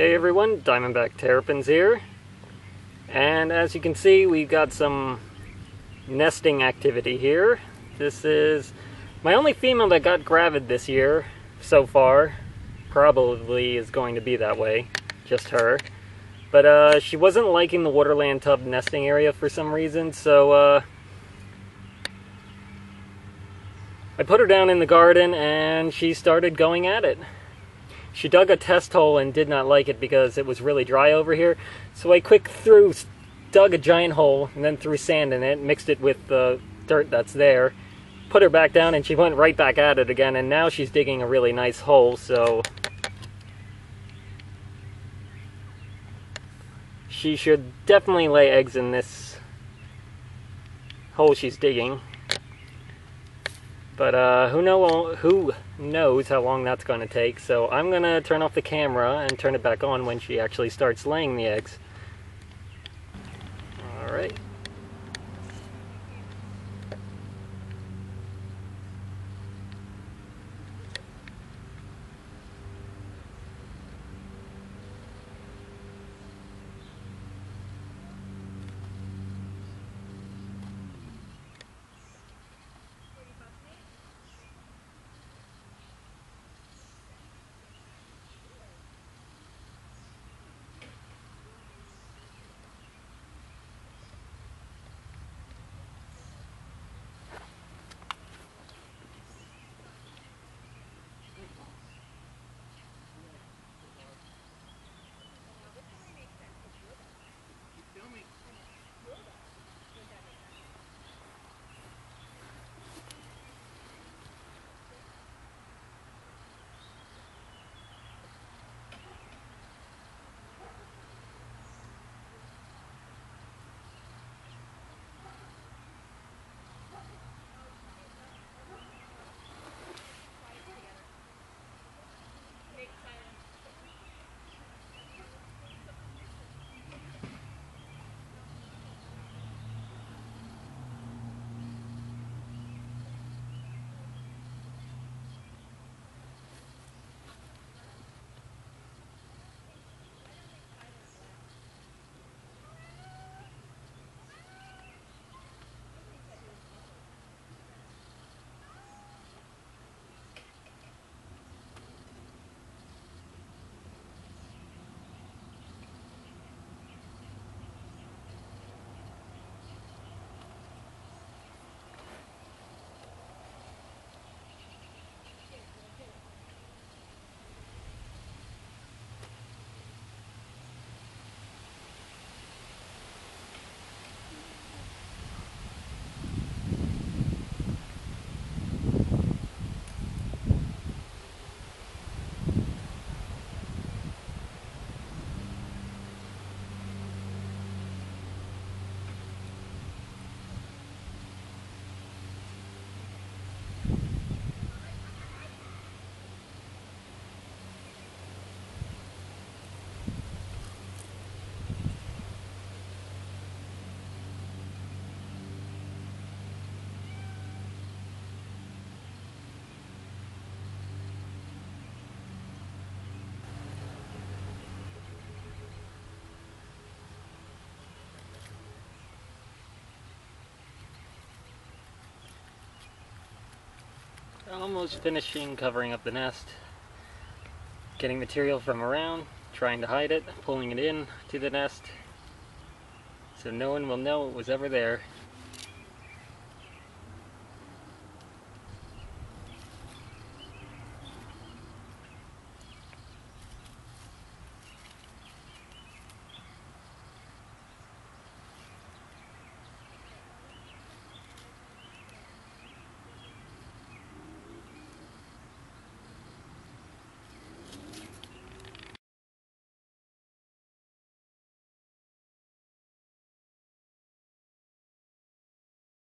Hey everyone, Diamondback Terrapins here. And as you can see, we've got some nesting activity here. This is my only female that got gravid this year so far. Probably is going to be that way, just her. But uh, she wasn't liking the Waterland tub nesting area for some reason, so uh, I put her down in the garden and she started going at it. She dug a test hole and did not like it because it was really dry over here. So I quick threw, dug a giant hole and then threw sand in it, mixed it with the dirt that's there, put her back down and she went right back at it again and now she's digging a really nice hole so she should definitely lay eggs in this hole she's digging. But uh, who know who knows how long that's going to take? So I'm going to turn off the camera and turn it back on when she actually starts laying the eggs. All Almost finishing covering up the nest. Getting material from around, trying to hide it, pulling it in to the nest so no one will know it was ever there.